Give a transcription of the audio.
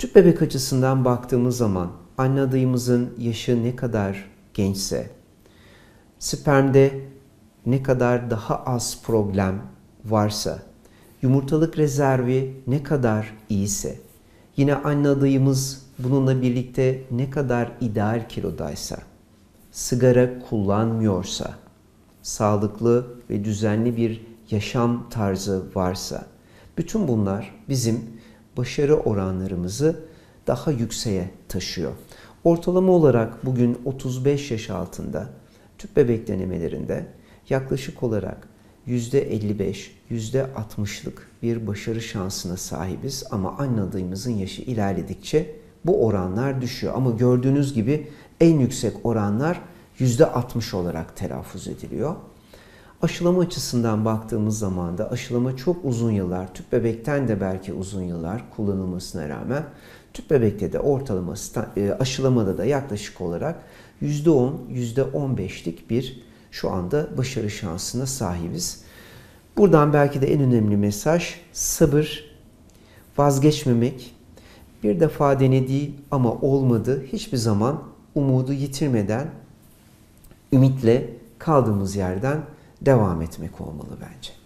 Tüp bebek açısından baktığımız zaman anne adayımızın yaşı ne kadar gençse, spermde ne kadar daha az problem varsa, yumurtalık rezervi ne kadar iyiyse, yine anne adayımız bununla birlikte ne kadar ideal kilodaysa, sigara kullanmıyorsa, sağlıklı ve düzenli bir yaşam tarzı varsa, bütün bunlar bizim başarı oranlarımızı daha yükseğe taşıyor. Ortalama olarak bugün 35 yaş altında tüp bebek denemelerinde yaklaşık olarak %55, %60'lık bir başarı şansına sahibiz ama anne yaşı ilerledikçe bu oranlar düşüyor. Ama gördüğünüz gibi en yüksek oranlar %60 olarak telaffuz ediliyor. Aşılama açısından baktığımız zaman da aşılama çok uzun yıllar, tüp bebekten de belki uzun yıllar kullanılmasına rağmen tüp bebekte de ortalama e, aşılamada da yaklaşık olarak %10, %15'lik bir şu anda başarı şansına sahibiz. Buradan belki de en önemli mesaj sabır, vazgeçmemek, bir defa denediği ama olmadı hiçbir zaman umudu yitirmeden ümitle kaldığımız yerden devam etmek olmalı bence.